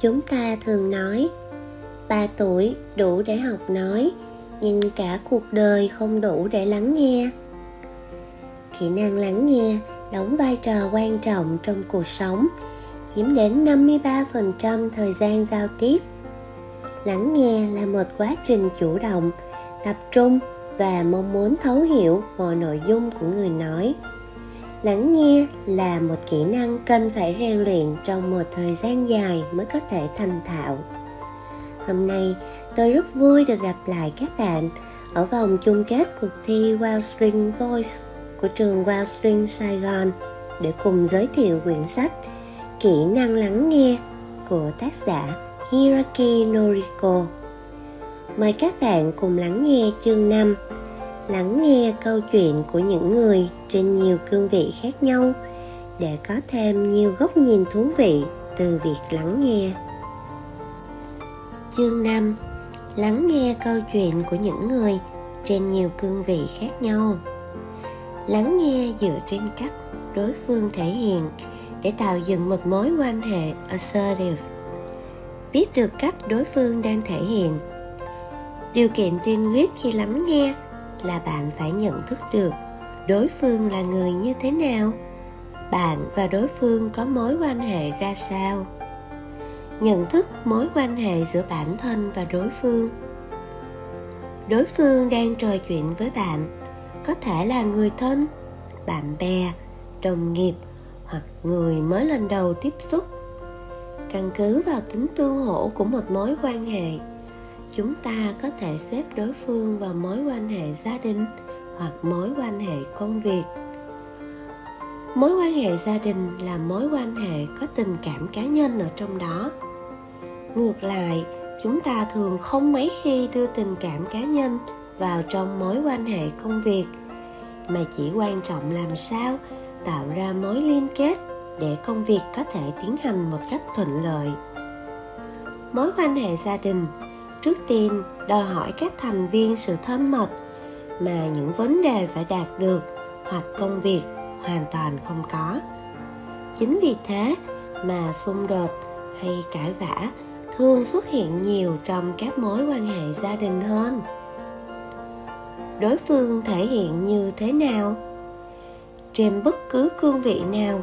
chúng ta thường nói ba tuổi đủ để học nói nhưng cả cuộc đời không đủ để lắng nghe kỹ năng lắng nghe đóng vai trò quan trọng trong cuộc sống chiếm đến 53% thời gian giao tiếp. Lắng nghe là một quá trình chủ động, tập trung và mong muốn thấu hiểu mọi nội dung của người nói. Lắng nghe là một kỹ năng cần phải rèn luyện trong một thời gian dài mới có thể thành thạo. Hôm nay, tôi rất vui được gặp lại các bạn ở vòng chung kết cuộc thi Wellspring Voice của trường Wellspring Sài Gòn để cùng giới thiệu quyển sách Kỹ năng lắng nghe của tác giả Hiraki Noriko. Mời các bạn cùng lắng nghe chương 5 Lắng nghe câu chuyện của những người trên nhiều cương vị khác nhau, để có thêm nhiều góc nhìn thú vị từ việc lắng nghe. Chương 5 Lắng nghe câu chuyện của những người trên nhiều cương vị khác nhau. Lắng nghe dựa trên cách đối phương thể hiện để tạo dựng một mối quan hệ assertive biết được cách đối phương đang thể hiện điều kiện tiên quyết khi lắng nghe là bạn phải nhận thức được đối phương là người như thế nào, bạn và đối phương có mối quan hệ ra sao. Nhận thức mối quan hệ giữa bản thân và đối phương. Đối phương đang trò chuyện với bạn, có thể là người thân, bạn bè, đồng nghiệp hoặc người mới lần đầu tiếp xúc. Căn cứ vào tính tương hỗ của một mối quan hệ chúng ta có thể xếp đối phương vào mối quan hệ gia đình hoặc mối quan hệ công việc. Mối quan hệ gia đình là mối quan hệ có tình cảm cá nhân ở trong đó. Ngược lại, chúng ta thường không mấy khi đưa tình cảm cá nhân vào trong mối quan hệ công việc, mà chỉ quan trọng làm sao tạo ra mối liên kết để công việc có thể tiến hành một cách thuận lợi. Mối quan hệ gia đình trước tiên đòi hỏi các thành viên sự thân mật mà những vấn đề phải đạt được hoặc công việc hoàn toàn không có. Chính vì thế mà xung đột hay cãi vã thường xuất hiện nhiều trong các mối quan hệ gia đình hơn. Đối phương thể hiện như thế nào? Trên bất cứ cương vị nào,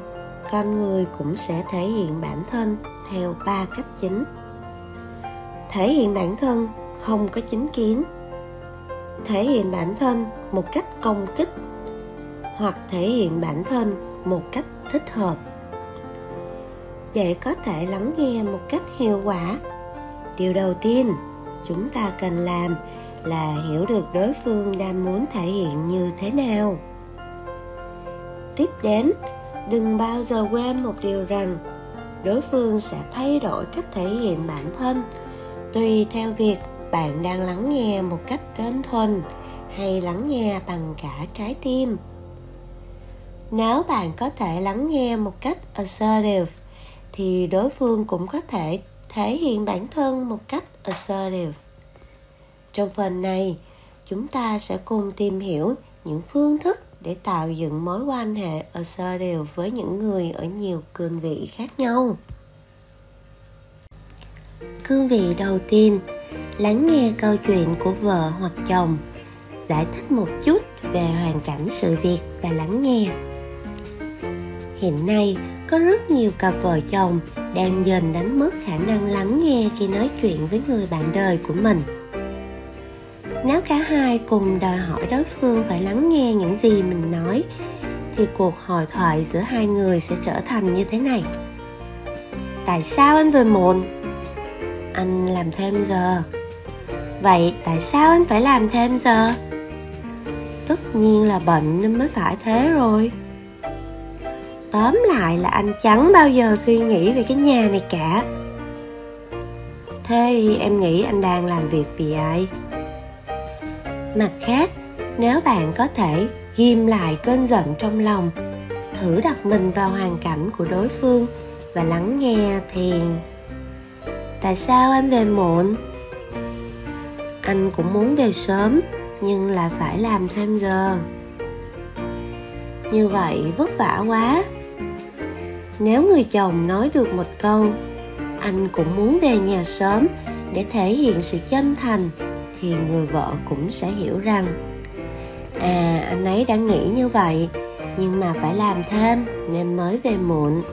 con người cũng sẽ thể hiện bản thân theo ba cách chính thể hiện bản thân không có chính kiến, thể hiện bản thân một cách công kích hoặc thể hiện bản thân một cách thích hợp. Để có thể lắng nghe một cách hiệu quả, điều đầu tiên chúng ta cần làm là hiểu được đối phương đang muốn thể hiện như thế nào. Tiếp đến, đừng bao giờ quên một điều rằng đối phương sẽ thay đổi cách thể hiện bản thân tùy theo việc bạn đang lắng nghe một cách đơn thuần hay lắng nghe bằng cả trái tim. Nếu bạn có thể lắng nghe một cách assertive, thì đối phương cũng có thể thể hiện bản thân một cách assertive. Trong phần này, chúng ta sẽ cùng tìm hiểu những phương thức để tạo dựng mối quan hệ assertive với những người ở nhiều cương vị khác nhau cương vị đầu tiên, lắng nghe câu chuyện của vợ hoặc chồng, giải thích một chút về hoàn cảnh sự việc và lắng nghe. Hiện nay, có rất nhiều cặp vợ chồng đang dần đánh mất khả năng lắng nghe khi nói chuyện với người bạn đời của mình. Nếu cả hai cùng đòi hỏi đối phương phải lắng nghe những gì mình nói, thì cuộc hội thoại giữa hai người sẽ trở thành như thế này. Tại sao anh về muộn? Anh làm thêm giờ. Vậy tại sao anh phải làm thêm giờ? Tất nhiên là bệnh nên mới phải thế rồi. Tóm lại là anh chẳng bao giờ suy nghĩ về cái nhà này cả. Thế em nghĩ anh đang làm việc vì ai? Mặt khác, nếu bạn có thể ghim lại cơn giận trong lòng, thử đặt mình vào hoàn cảnh của đối phương và lắng nghe thì tại sao anh về muộn? Anh cũng muốn về sớm, nhưng là phải làm thêm giờ như vậy vất vả quá. Nếu người chồng nói được một câu, anh cũng muốn về nhà sớm để thể hiện sự chân thành, thì người vợ cũng sẽ hiểu rằng à anh ấy đã nghĩ như vậy, nhưng mà phải làm thêm nên mới về muộn.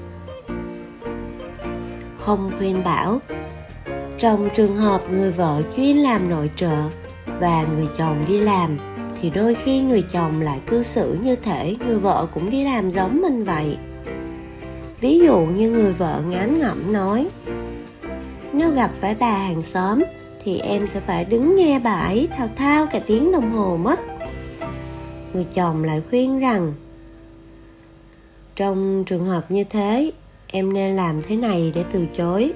Không khuyên bảo trong trường hợp người vợ chuyên làm nội trợ và người chồng đi làm, thì đôi khi người chồng lại cư xử như thể người vợ cũng đi làm giống mình vậy. Ví dụ như người vợ ngán ngẩm nói, nếu gặp phải bà hàng xóm, thì em sẽ phải đứng nghe bà ấy thao thao cả tiếng đồng hồ mất. Người chồng lại khuyên rằng, trong trường hợp như thế, em nên làm thế này để từ chối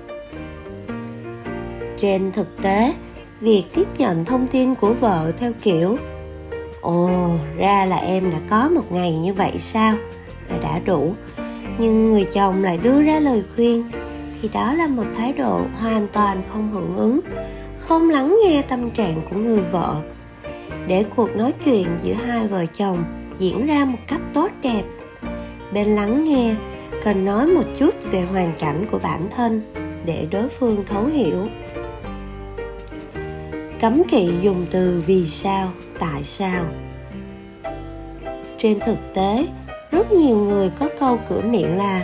trên thực tế, việc tiếp nhận thông tin của vợ theo kiểu, ồ, ra là em đã có một ngày như vậy sao? Là đã đủ. Nhưng người chồng lại đưa ra lời khuyên, thì đó là một thái độ hoàn toàn không hưởng ứng, không lắng nghe tâm trạng của người vợ. Để cuộc nói chuyện giữa hai vợ chồng diễn ra một cách tốt đẹp, bên lắng nghe cần nói một chút về hoàn cảnh của bản thân để đối phương thấu hiểu cấm kỵ dùng từ vì sao, tại sao? Trên thực tế, rất nhiều người có câu cửa miệng là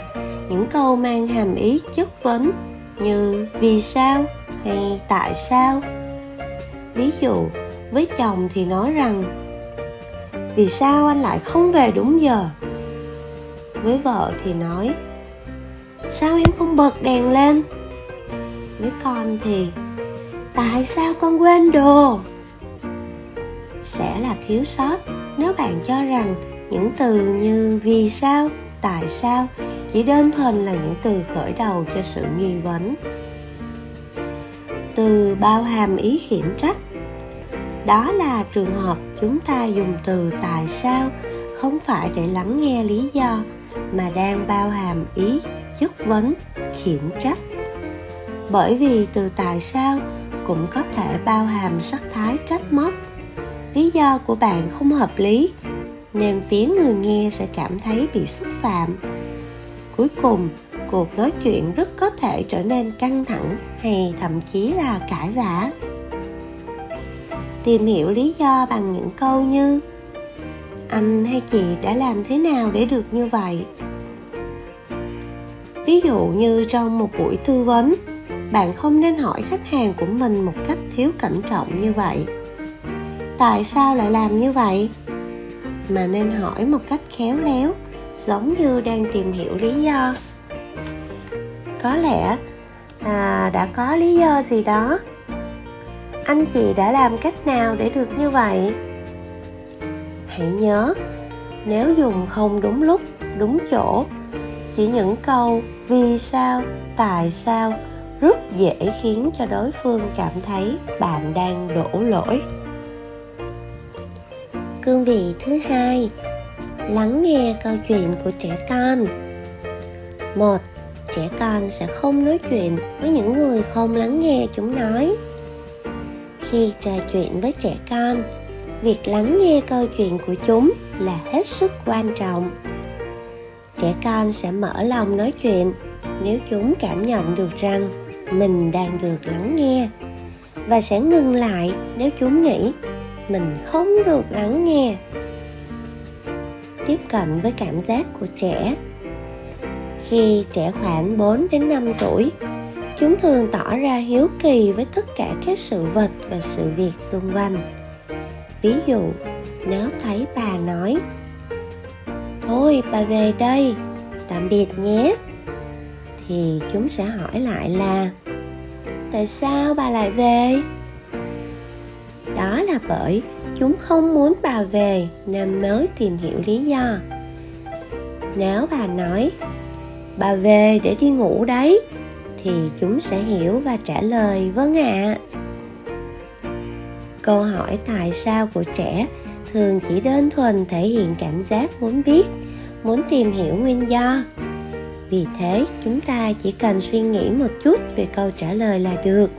những câu mang hàm ý chất vấn như vì sao hay tại sao. Ví dụ, với chồng thì nói rằng, vì sao anh lại không về đúng giờ? Với vợ thì nói, sao em không bật đèn lên? Với con thì tại sao con quên đồ? Sẽ là thiếu sót nếu bạn cho rằng những từ như vì sao, tại sao chỉ đơn thuần là những từ khởi đầu cho sự nghi vấn. Từ bao hàm ý khiển trách, đó là trường hợp chúng ta dùng từ tại sao không phải để lắng nghe lý do mà đang bao hàm ý, chất vấn, khiển trách. Bởi vì từ tại sao cũng có thể bao hàm sắc thái trách móc. Lý do của bạn không hợp lý, nên phía người nghe sẽ cảm thấy bị xúc phạm. Cuối cùng, cuộc nói chuyện rất có thể trở nên căng thẳng hay thậm chí là cãi vã. Tìm hiểu lý do bằng những câu như, anh hay chị đã làm thế nào để được như vậy? Ví dụ như trong một buổi tư vấn bạn không nên hỏi khách hàng của mình một cách thiếu cẩn trọng như vậy. Tại sao lại làm như vậy? Mà nên hỏi một cách khéo léo giống như đang tìm hiểu lý do. Có lẽ à, đã có lý do gì đó. Anh chị đã làm cách nào để được như vậy? Hãy nhớ nếu dùng không đúng lúc đúng chỗ chỉ những câu vì sao tại sao rất dễ khiến cho đối phương cảm thấy bạn đang đổ lỗi. Cương vị thứ hai, lắng nghe câu chuyện của trẻ con. Một, trẻ con sẽ không nói chuyện với những người không lắng nghe chúng nói. Khi trò chuyện với trẻ con, việc lắng nghe câu chuyện của chúng là hết sức quan trọng. Trẻ con sẽ mở lòng nói chuyện nếu chúng cảm nhận được rằng mình đang được lắng nghe và sẽ ngừng lại nếu chúng nghĩ mình không được lắng nghe. Tiếp cận với cảm giác của trẻ. Khi trẻ khoảng 4 đến 5 tuổi, chúng thường tỏ ra hiếu kỳ với tất cả các sự vật và sự việc xung quanh. Ví dụ, nếu thấy bà nói, thôi, bà về đây, tạm biệt nhé. Thì chúng sẽ hỏi lại là tại sao bà lại về? Đó là bởi chúng không muốn bà về nên mới tìm hiểu lý do. Nếu bà nói, bà về để đi ngủ đấy, thì chúng sẽ hiểu và trả lời vâng ạ. À. câu hỏi tại sao của trẻ thường chỉ đơn thuần thể hiện cảm giác muốn biết, muốn tìm hiểu nguyên do vì thế, chúng ta chỉ cần suy nghĩ một chút về câu trả lời là được.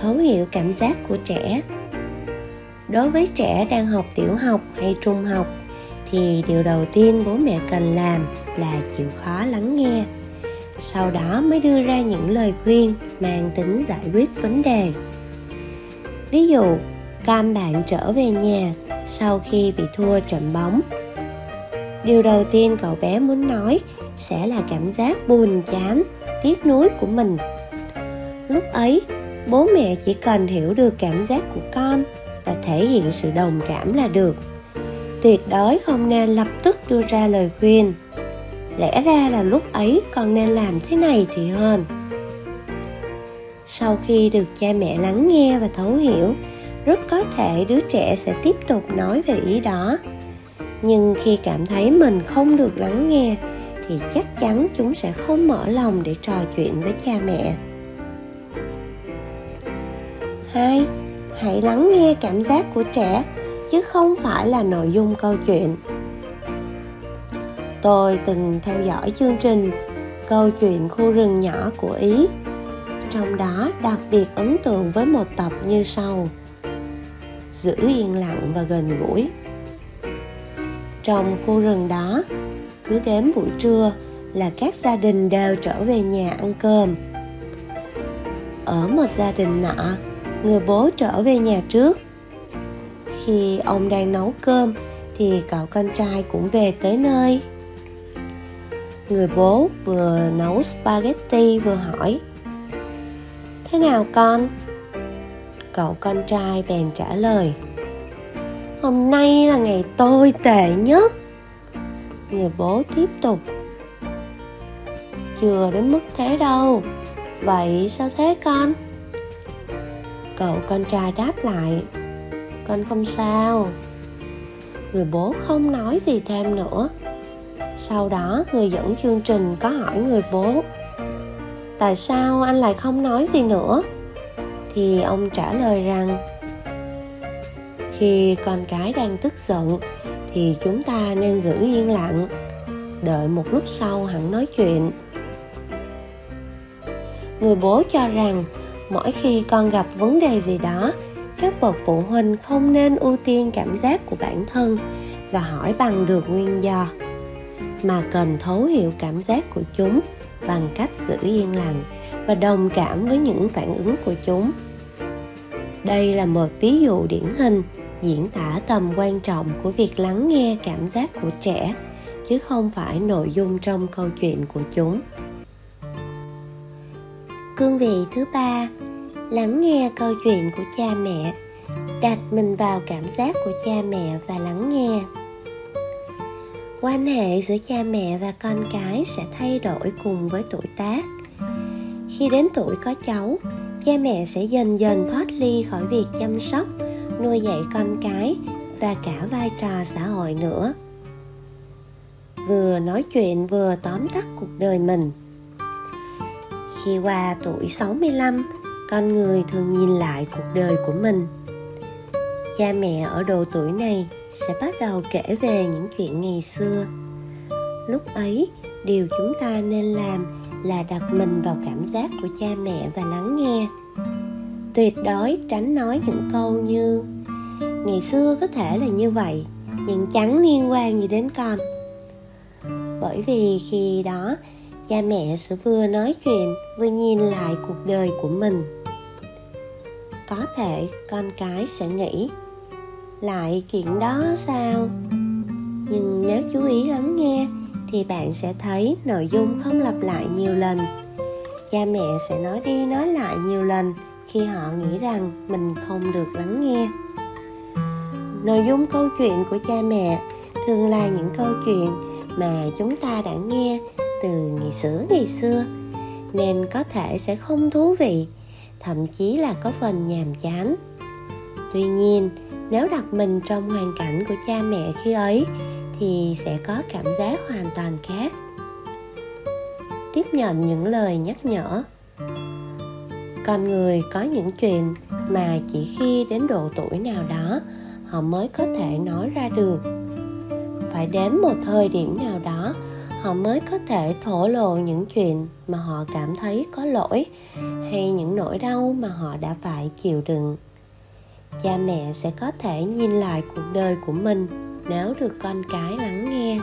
Thấu hiểu cảm giác của trẻ. Đối với trẻ đang học tiểu học hay trung học, thì điều đầu tiên bố mẹ cần làm là chịu khó lắng nghe. Sau đó mới đưa ra những lời khuyên mang tính giải quyết vấn đề. Ví dụ, cam bạn trở về nhà sau khi bị thua trận bóng điều đầu tiên cậu bé muốn nói sẽ là cảm giác buồn chán, tiếc nuối của mình. Lúc ấy, bố mẹ chỉ cần hiểu được cảm giác của con và thể hiện sự đồng cảm là được. Tuyệt đối không nên lập tức đưa ra lời khuyên. Lẽ ra là lúc ấy con nên làm thế này thì hơn. Sau khi được cha mẹ lắng nghe và thấu hiểu, rất có thể đứa trẻ sẽ tiếp tục nói về ý đó nhưng khi cảm thấy mình không được lắng nghe, thì chắc chắn chúng sẽ không mở lòng để trò chuyện với cha mẹ. Hai, hãy lắng nghe cảm giác của trẻ, chứ không phải là nội dung câu chuyện. Tôi từng theo dõi chương trình câu chuyện khu rừng nhỏ của ý. Trong đó đặc biệt ấn tượng với một tập như sau. Giữ yên lặng và gần gũi trong khu rừng đó. Cứ đến buổi trưa là các gia đình đều trở về nhà ăn cơm. Ở một gia đình nọ, người bố trở về nhà trước. Khi ông đang nấu cơm thì cậu con trai cũng về tới nơi. Người bố vừa nấu spaghetti vừa hỏi, thế nào con? Cậu con trai bèn trả lời hôm nay là ngày tồi tệ nhất. Người bố tiếp tục. Chưa đến mức thế đâu. Vậy sao thế con? Cậu con trai đáp lại. Con không sao. Người bố không nói gì thêm nữa. Sau đó, người dẫn chương trình có hỏi người bố. Tại sao anh lại không nói gì nữa? Thì ông trả lời rằng khi con cái đang tức giận thì chúng ta nên giữ yên lặng. Đợi một lúc sau hẳn nói chuyện. Người bố cho rằng mỗi khi con gặp vấn đề gì đó, các bậc phụ huynh không nên ưu tiên cảm giác của bản thân và hỏi bằng được nguyên do, mà cần thấu hiểu cảm giác của chúng bằng cách giữ yên lặng và đồng cảm với những phản ứng của chúng. Đây là một ví dụ điển hình diễn tả tầm quan trọng của việc lắng nghe cảm giác của trẻ, chứ không phải nội dung trong câu chuyện của chúng. Cương vị thứ ba, lắng nghe câu chuyện của cha mẹ, đặt mình vào cảm giác của cha mẹ và lắng nghe. Quan hệ giữa cha mẹ và con cái sẽ thay đổi cùng với tuổi tác. Khi đến tuổi có cháu, cha mẹ sẽ dần dần thoát ly khỏi việc chăm sóc nuôi dạy con cái và cả vai trò xã hội nữa vừa nói chuyện vừa tóm tắt cuộc đời mình khi qua tuổi 65, con người thường nhìn lại cuộc đời của mình. Cha mẹ ở độ tuổi này sẽ bắt đầu kể về những chuyện ngày xưa. Lúc ấy, điều chúng ta nên làm là đặt mình vào cảm giác của cha mẹ và lắng nghe. Tuyệt đối tránh nói những câu như Ngày xưa có thể là như vậy, nhưng chẳng liên quan gì đến con. Bởi vì khi đó cha mẹ sẽ vừa nói chuyện vừa nhìn lại cuộc đời của mình. Có thể con cái sẽ nghĩ lại chuyện đó sao? Nhưng nếu chú ý lắng nghe thì bạn sẽ thấy nội dung không lặp lại nhiều lần. Cha mẹ sẽ nói đi nói lại nhiều lần khi họ nghĩ rằng mình không được lắng nghe. Nội dung câu chuyện của cha mẹ thường là những câu chuyện mà chúng ta đã nghe từ ngày xưa ngày xưa, nên có thể sẽ không thú vị, thậm chí là có phần nhàm chán. Tuy nhiên, nếu đặt mình trong hoàn cảnh của cha mẹ khi ấy, thì sẽ có cảm giác hoàn toàn khác. Tiếp nhận những lời nhắc nhở con người có những chuyện mà chỉ khi đến độ tuổi nào đó, họ mới có thể nói ra được. Phải đến một thời điểm nào đó, họ mới có thể thổ lộ những chuyện mà họ cảm thấy có lỗi hay những nỗi đau mà họ đã phải chịu đựng. Cha mẹ sẽ có thể nhìn lại cuộc đời của mình nếu được con cái lắng nghe.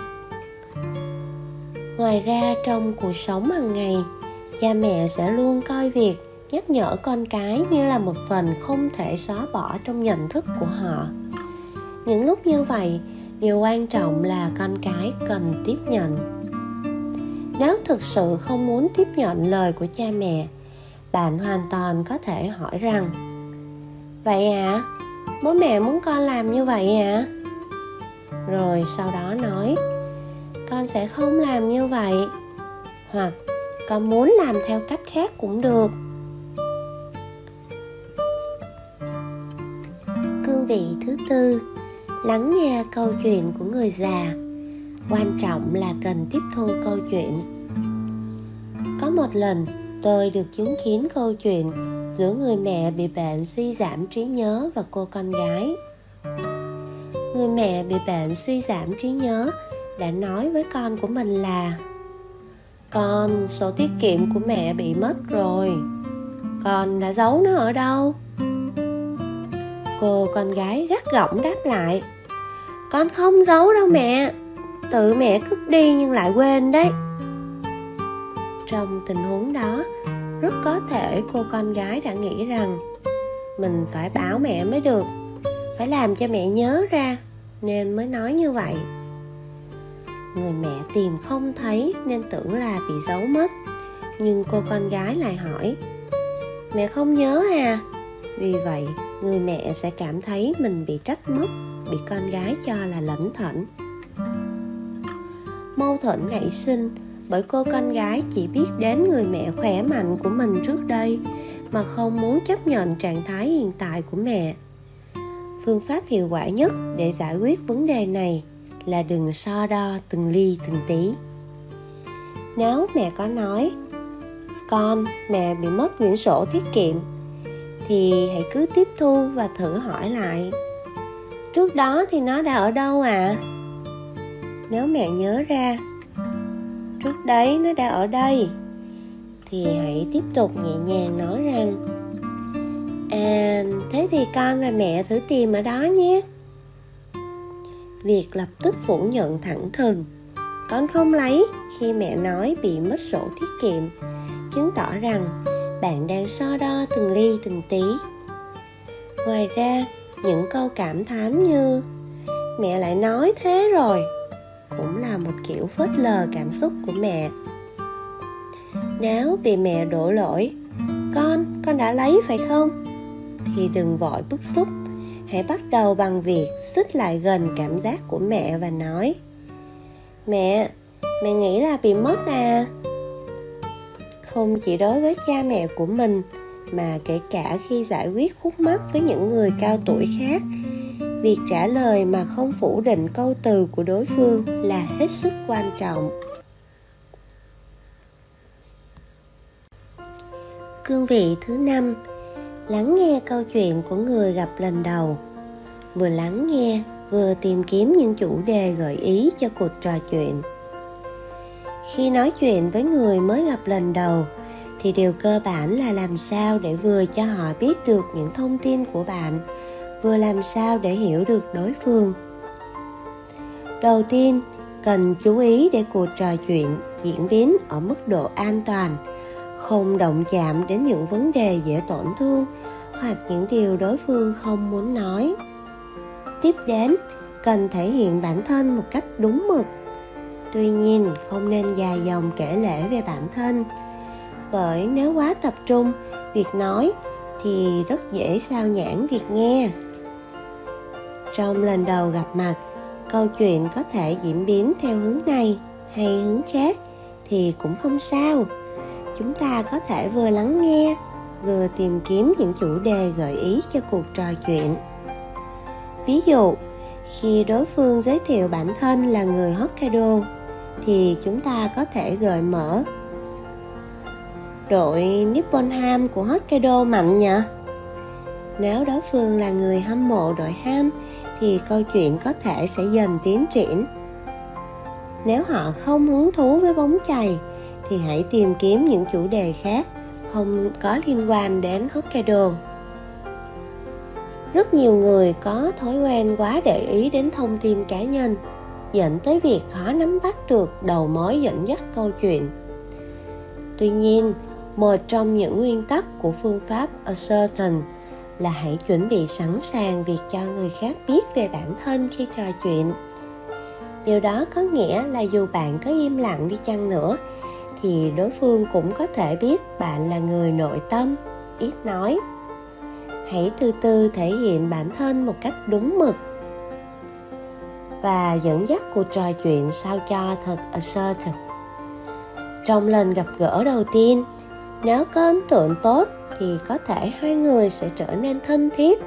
Ngoài ra, trong cuộc sống hàng ngày, cha mẹ sẽ luôn coi việc nhắc nhở con cái như là một phần không thể xóa bỏ trong nhận thức của họ. Những lúc như vậy, điều quan trọng là con cái cần tiếp nhận. Nếu thực sự không muốn tiếp nhận lời của cha mẹ, bạn hoàn toàn có thể hỏi rằng, vậy à bố mẹ muốn con làm như vậy à rồi sau đó nói, con sẽ không làm như vậy. Hoặc, con muốn làm theo cách khác cũng được. Vị thứ tư, lắng nghe câu chuyện của người già. Quan trọng là cần tiếp thu câu chuyện. Có một lần, tôi được chứng kiến câu chuyện giữa người mẹ bị bệnh suy giảm trí nhớ và cô con gái. Người mẹ bị bệnh suy giảm trí nhớ đã nói với con của mình là, con sổ tiết kiệm của mẹ bị mất rồi. Con đã giấu nó ở đâu? Cô con gái gắt gỏng đáp lại, con không giấu đâu mẹ, tự mẹ cất đi nhưng lại quên đấy. Trong tình huống đó, rất có thể cô con gái đã nghĩ rằng mình phải bảo mẹ mới được, phải làm cho mẹ nhớ ra nên mới nói như vậy. Người mẹ tìm không thấy nên tưởng là bị giấu mất, nhưng cô con gái lại hỏi, mẹ không nhớ à? Vì vậy người mẹ sẽ cảm thấy mình bị trách móc, bị con gái cho là lẩn thẩn. Mâu thuẫn nảy sinh bởi cô con gái chỉ biết đến người mẹ khỏe mạnh của mình trước đây mà không muốn chấp nhận trạng thái hiện tại của mẹ. Phương pháp hiệu quả nhất để giải quyết vấn đề này là đừng so đo từng ly từng tí. Nếu mẹ có nói, con, mẹ bị mất quyển sổ tiết kiệm thì hãy cứ tiếp thu và thử hỏi lại. Trước đó thì nó đã ở đâu ạ? À? nếu mẹ nhớ ra, trước đấy nó đã ở đây. Thì hãy tiếp tục nhẹ nhàng nói rằng à thế thì con và mẹ thử tìm ở đó nhé. Việc lập tức phủ nhận thẳng thừng. Con không lấy khi mẹ nói bị mất sổ tiết kiệm, chứng tỏ rằng bạn đang so đo từng ly, từng tí. Ngoài ra, những câu cảm thán như, mẹ lại nói thế rồi, cũng là một kiểu phớt lờ cảm xúc của mẹ. Nếu bị mẹ đổ lỗi, con con đã lấy phải không? thì đừng vội bức xúc. Hãy bắt đầu bằng việc xích lại gần cảm giác của mẹ và nói, mẹ mẹ nghĩ là bị mất à? Không chỉ đối với cha mẹ của mình, mà kể cả khi giải quyết khúc mắc với những người cao tuổi khác. Việc trả lời mà không phủ định câu từ của đối phương là hết sức quan trọng. Cương vị thứ năm, lắng nghe câu chuyện của người gặp lần đầu. Vừa lắng nghe, vừa tìm kiếm những chủ đề gợi ý cho cuộc trò chuyện khi nói chuyện với người mới gặp lần đầu, thì điều cơ bản là làm sao để vừa cho họ biết được những thông tin của bạn, vừa làm sao để hiểu được đối phương. Đầu tiên, cần chú ý để cuộc trò chuyện diễn biến ở mức độ an toàn, không động chạm đến những vấn đề dễ tổn thương hoặc những điều đối phương không muốn nói. Tiếp đến, cần thể hiện bản thân một cách đúng mực tuy nhiên, không nên dài dòng kể lể về bản thân. Bởi nếu quá tập trung, việc nói thì rất dễ sao nhãn việc nghe. Trong lần đầu gặp mặt, câu chuyện có thể diễn biến theo hướng này hay hướng khác thì cũng không sao. Chúng ta có thể vừa lắng nghe, vừa tìm kiếm những chủ đề gợi ý cho cuộc trò chuyện. Ví dụ, khi đối phương giới thiệu bản thân là người hokkaido thì chúng ta có thể gợi mở đội nippon ham của hokkaido mạnh nhỉ? Nếu đối phương là người hâm mộ đội ham thì câu chuyện có thể sẽ dần tiến triển. Nếu họ không hứng thú với bóng chày thì hãy tìm kiếm những chủ đề khác không có liên quan đến Hokkaido. Rất nhiều người có thói quen quá để ý đến thông tin cá nhân, dẫn tới việc khó nắm bắt được đầu mối dẫn dắt câu chuyện. Tuy nhiên, một trong những nguyên tắc của phương pháp ascertain là hãy chuẩn bị sẵn sàng việc cho người khác biết về bản thân khi trò chuyện. Điều đó có nghĩa là dù bạn có im lặng đi chăng nữa, thì đối phương cũng có thể biết bạn là người nội tâm, ít nói. Hãy từ từ thể hiện bản thân một cách đúng mực và dẫn dắt cuộc trò chuyện sao cho thật assertive. Trong lần gặp gỡ đầu tiên, nếu có ấn tượng tốt thì có thể hai người sẽ trở nên thân thiết.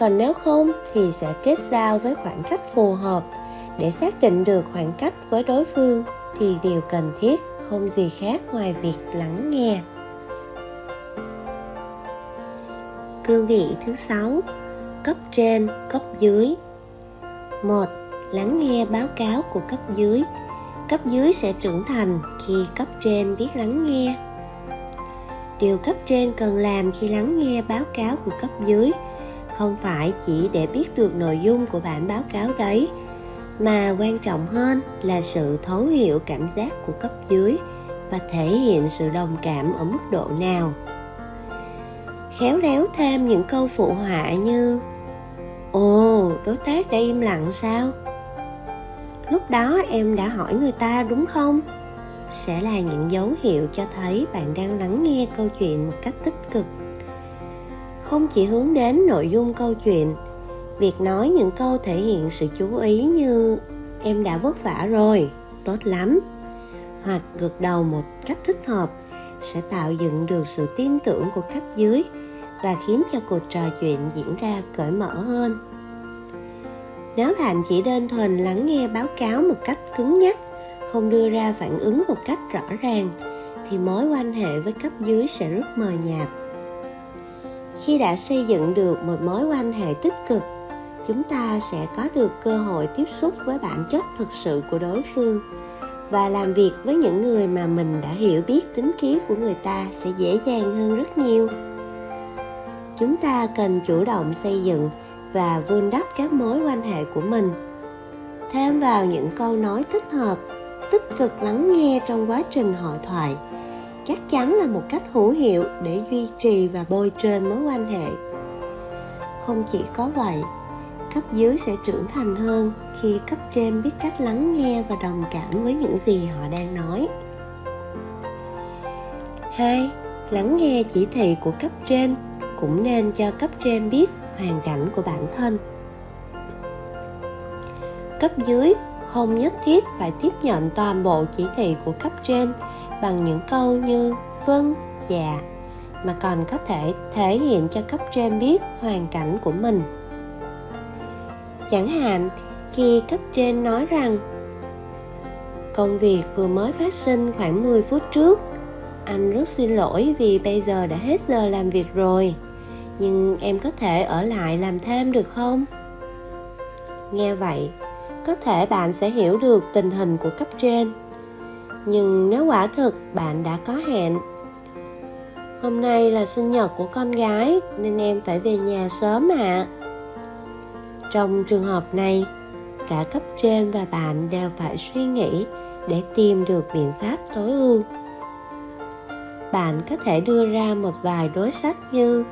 Còn nếu không thì sẽ kết giao với khoảng cách phù hợp để xác định được khoảng cách với đối phương thì điều cần thiết, không gì khác ngoài việc lắng nghe. Cương vị thứ sáu, cấp trên, cấp dưới. Một lắng nghe báo cáo của cấp dưới. Cấp dưới sẽ trưởng thành khi cấp trên biết lắng nghe. Điều cấp trên cần làm khi lắng nghe báo cáo của cấp dưới không phải chỉ để biết được nội dung của bản báo cáo đấy, mà quan trọng hơn là sự thấu hiểu cảm giác của cấp dưới và thể hiện sự đồng cảm ở mức độ nào. Khéo léo thêm những câu phụ họa như, ồ, đối tác đã im lặng sao? Lúc đó em đã hỏi người ta đúng không? Sẽ là những dấu hiệu cho thấy bạn đang lắng nghe câu chuyện một cách tích cực. Không chỉ hướng đến nội dung câu chuyện, việc nói những câu thể hiện sự chú ý như em đã vất vả rồi, tốt lắm hoặc gật đầu một cách thích hợp sẽ tạo dựng được sự tin tưởng của cấp dưới và khiến cho cuộc trò chuyện diễn ra cởi mở hơn nếu bạn chỉ đơn thuần lắng nghe báo cáo một cách cứng nhắc, không đưa ra phản ứng một cách rõ ràng, thì mối quan hệ với cấp dưới sẽ rất mờ nhạt. Khi đã xây dựng được một mối quan hệ tích cực, chúng ta sẽ có được cơ hội tiếp xúc với bản chất thực sự của đối phương và làm việc với những người mà mình đã hiểu biết tính khí của người ta sẽ dễ dàng hơn rất nhiều. Chúng ta cần chủ động xây dựng và vun đắp các mối quan hệ của mình. Thêm vào những câu nói thích hợp, tích cực lắng nghe trong quá trình hội thoại, chắc chắn là một cách hữu hiệu để duy trì và bôi trên mối quan hệ. Không chỉ có vậy, cấp dưới sẽ trưởng thành hơn khi cấp trên biết cách lắng nghe và đồng cảm với những gì họ đang nói. Hai, lắng nghe chỉ thị của cấp trên cũng nên cho cấp trên biết hoàn cảnh của bản thân. Cấp dưới không nhất thiết phải tiếp nhận toàn bộ chỉ thị của cấp trên bằng những câu như vâng dạ mà còn có thể thể hiện cho cấp trên biết hoàn cảnh của mình. Chẳng hạn, khi cấp trên nói rằng, công việc vừa mới phát sinh khoảng 10 phút trước, anh rất xin lỗi vì bây giờ đã hết giờ làm việc rồi nhưng em có thể ở lại làm thêm được không? Nghe vậy, có thể bạn sẽ hiểu được tình hình của cấp trên. Nhưng nếu quả thực bạn đã có hẹn, hôm nay là sinh nhật của con gái, nên em phải về nhà sớm ạ. À. trong trường hợp này, cả cấp trên và bạn đều phải suy nghĩ để tìm được biện pháp tối ưu. Bạn có thể đưa ra một vài đối sách như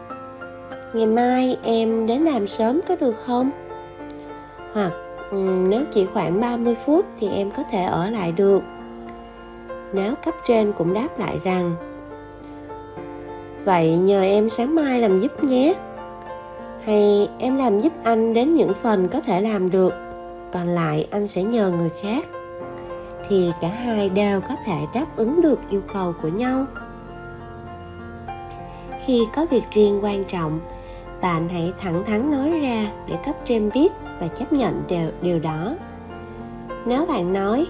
ngày mai em đến làm sớm có được không? Hoặc ừ, nếu chỉ khoảng 30 phút thì em có thể ở lại được. Nếu cấp trên cũng đáp lại rằng, vậy nhờ em sáng mai làm giúp nhé. Hay, em làm giúp anh đến những phần có thể làm được, còn lại anh sẽ nhờ người khác. Thì cả hai đều có thể đáp ứng được yêu cầu của nhau. Khi có việc riêng quan trọng bạn hãy thẳng thắn nói ra để cấp trên biết và chấp nhận điều, điều đó nếu bạn nói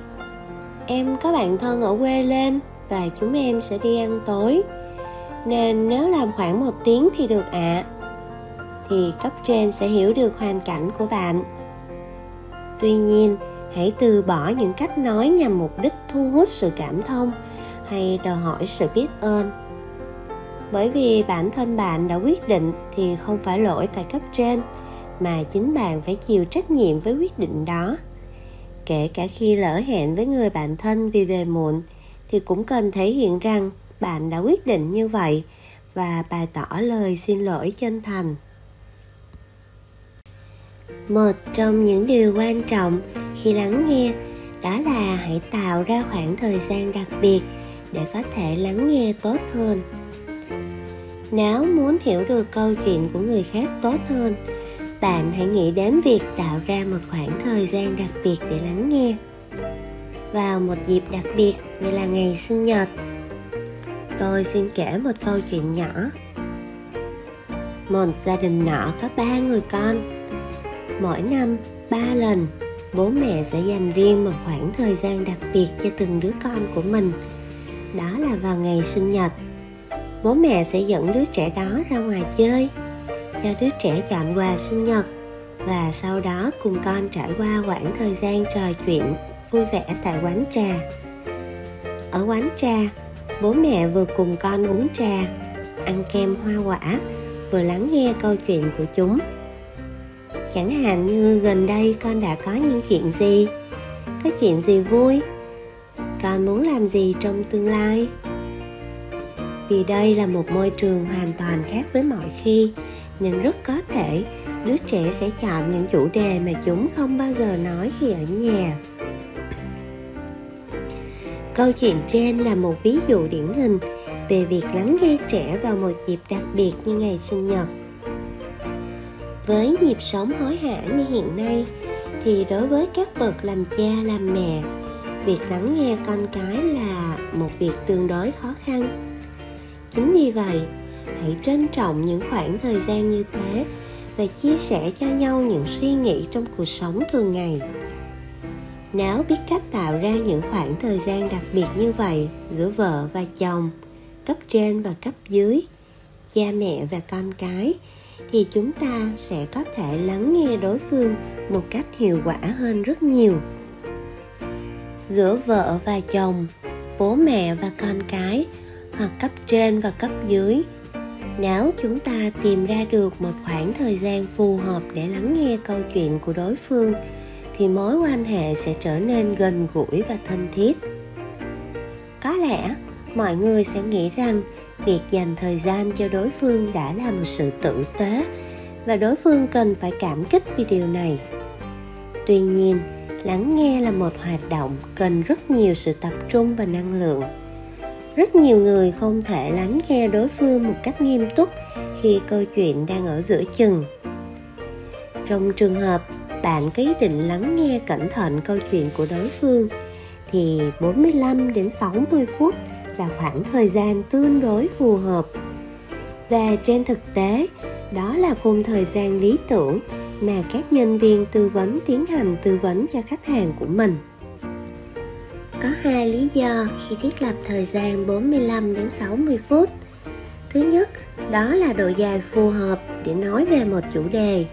em có bạn thân ở quê lên và chúng em sẽ đi ăn tối nên nếu làm khoảng một tiếng thì được ạ à. thì cấp trên sẽ hiểu được hoàn cảnh của bạn tuy nhiên hãy từ bỏ những cách nói nhằm mục đích thu hút sự cảm thông hay đòi hỏi sự biết ơn bởi vì bản thân bạn đã quyết định thì không phải lỗi tại cấp trên, mà chính bạn phải chịu trách nhiệm với quyết định đó. Kể cả khi lỡ hẹn với người bạn thân vì về muộn, thì cũng cần thể hiện rằng bạn đã quyết định như vậy và bày tỏ lời xin lỗi chân thành. Một trong những điều quan trọng khi lắng nghe đó là hãy tạo ra khoảng thời gian đặc biệt để có thể lắng nghe tốt hơn nếu muốn hiểu được câu chuyện của người khác tốt hơn, bạn hãy nghĩ đến việc tạo ra một khoảng thời gian đặc biệt để lắng nghe. Vào một dịp đặc biệt như là ngày sinh nhật, tôi xin kể một câu chuyện nhỏ. Một gia đình nọ có ba người con. Mỗi năm, ba lần, bố mẹ sẽ dành riêng một khoảng thời gian đặc biệt cho từng đứa con của mình. Đó là vào ngày sinh nhật bố mẹ sẽ dẫn đứa trẻ đó ra ngoài chơi, cho đứa trẻ chọn quà sinh nhật, và sau đó cùng con trải qua khoảng thời gian trò chuyện vui vẻ tại quán trà. Ở quán trà, bố mẹ vừa cùng con uống trà, ăn kem hoa quả, vừa lắng nghe câu chuyện của chúng. Chẳng hạn như gần đây con đã có những chuyện gì? Có chuyện gì vui? Con muốn làm gì trong tương lai? Vì đây là một môi trường hoàn toàn khác với mọi khi nên rất có thể đứa trẻ sẽ chọn những chủ đề mà chúng không bao giờ nói khi ở nhà. Câu chuyện trên là một ví dụ điển hình về việc lắng nghe trẻ vào một dịp đặc biệt như ngày sinh nhật. Với nhịp sống hối hả như hiện nay, thì đối với các bậc làm cha, làm mẹ, việc lắng nghe con cái là một việc tương đối khó khăn chính vì vậy, hãy trân trọng những khoảng thời gian như thế và chia sẻ cho nhau những suy nghĩ trong cuộc sống thường ngày. Nếu biết cách tạo ra những khoảng thời gian đặc biệt như vậy giữa vợ và chồng, cấp trên và cấp dưới, cha mẹ và con cái, thì chúng ta sẽ có thể lắng nghe đối phương một cách hiệu quả hơn rất nhiều. Giữa vợ và chồng, bố mẹ và con cái hoặc cấp trên và cấp dưới. Nếu chúng ta tìm ra được một khoảng thời gian phù hợp để lắng nghe câu chuyện của đối phương, thì mối quan hệ sẽ trở nên gần gũi và thân thiết. Có lẽ mọi người sẽ nghĩ rằng việc dành thời gian cho đối phương đã là một sự tử tế và đối phương cần phải cảm kích vì điều này. Tuy nhiên, lắng nghe là một hoạt động cần rất nhiều sự tập trung và năng lượng rất nhiều người không thể lắng nghe đối phương một cách nghiêm túc khi câu chuyện đang ở giữa chừng trong trường hợp bạn có ý định lắng nghe cẩn thận câu chuyện của đối phương thì 45 đến 60 phút là khoảng thời gian tương đối phù hợp. Và trên thực tế, đó là khung thời gian lý tưởng mà các nhân viên tư vấn tiến hành tư vấn cho khách hàng của mình. Có hai lý do khi thiết lập thời gian 45 đến 60 phút. Thứ nhất, đó là độ dài phù hợp để nói về một chủ đề.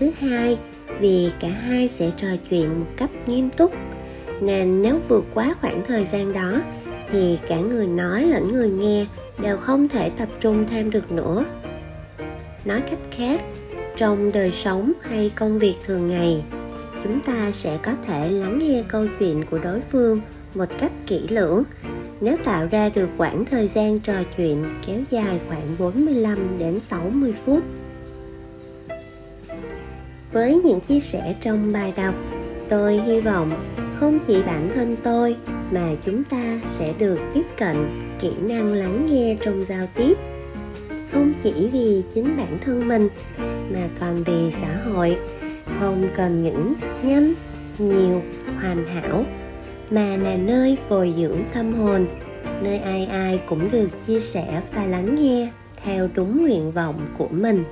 Thứ hai, vì cả hai sẽ trò chuyện một cách nghiêm túc nên nếu vượt quá khoảng thời gian đó thì cả người nói lẫn người nghe đều không thể tập trung thêm được nữa nói cách khác trong đời sống hay công việc thường ngày chúng ta sẽ có thể lắng nghe câu chuyện của đối phương một cách kỹ lưỡng. Nếu tạo ra được khoảng thời gian trò chuyện kéo dài khoảng 45 đến 60 phút. Với những chia sẻ trong bài đọc, tôi hy vọng không chỉ bản thân tôi mà chúng ta sẽ được tiếp cận kỹ năng lắng nghe trong giao tiếp. Không chỉ vì chính bản thân mình mà còn vì xã hội không cần những nhanh nhiều hoàn hảo, mà là nơi bồi dưỡng tâm hồn, nơi ai ai cũng được chia sẻ và lắng nghe theo đúng nguyện vọng của mình.